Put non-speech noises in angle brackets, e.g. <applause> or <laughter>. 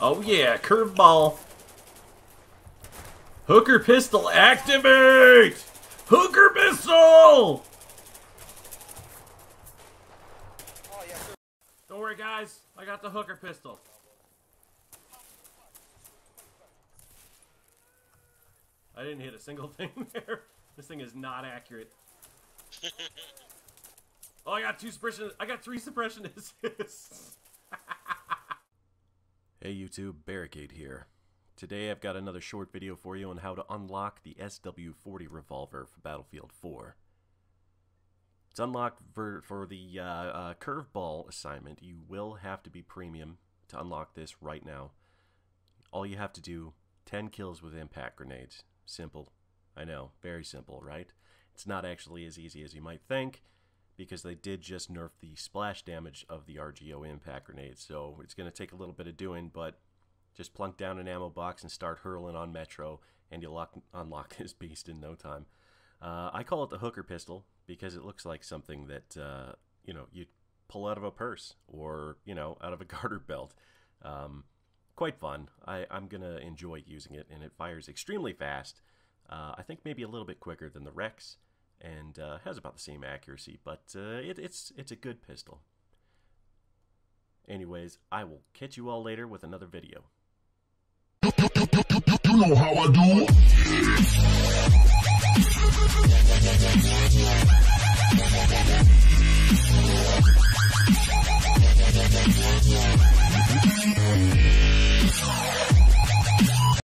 Oh yeah, curveball. Hooker pistol activate! Hooker pistol! Don't worry guys, I got the hooker pistol. I didn't hit a single <laughs> thing there. This thing is not accurate. <laughs> oh, I got two suppression. I got three suppression assists. <laughs> hey YouTube, Barricade here. Today I've got another short video for you on how to unlock the SW40 revolver for Battlefield 4. It's unlocked for, for the uh, uh, curveball assignment. You will have to be premium to unlock this right now. All you have to do, 10 kills with impact grenades. Simple. I know, very simple, right? It's not actually as easy as you might think because they did just nerf the splash damage of the RGO impact grenades. So it's going to take a little bit of doing, but just plunk down an ammo box and start hurling on Metro, and you'll lock, unlock <laughs> this beast in no time. Uh, I call it the hooker pistol because it looks like something that uh, you know you pull out of a purse or you know out of a <laughs> garter belt. Um, quite fun. I, I'm gonna enjoy using it, and it fires extremely fast. Uh, I think maybe a little bit quicker than the Rex, and uh, has about the same accuracy, but uh, it, it's it's a good pistol. Anyways, I will catch you all later with another video. You know how I do.